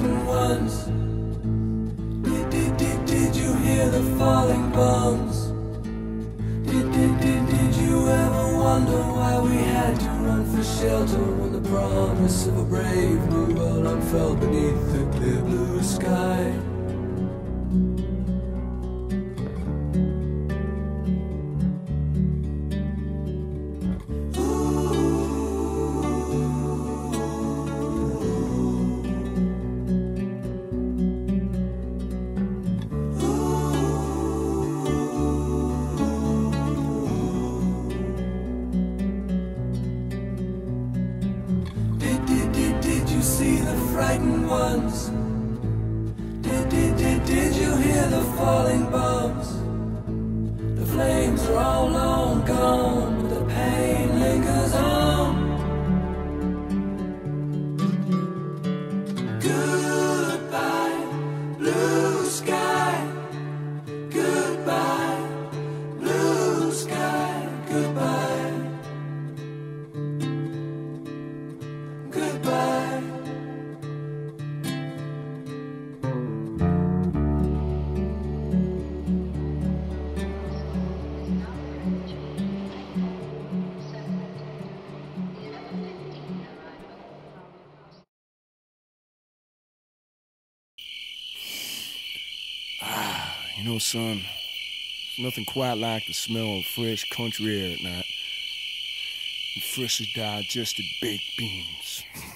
frightened ones? Did, did, did, did you hear the falling bombs? Did, did, did, did you ever wonder why we had to run for shelter when the promise of a brave new world unfurled beneath the clear blue sky? You see the frightened ones? Did, did, did, did you hear the falling bombs? The flames are all long gone, but the pain lingers on. Goodbye, Ah, you know, son, nothing quite like the smell of fresh country air at night. And freshly digested baked beans.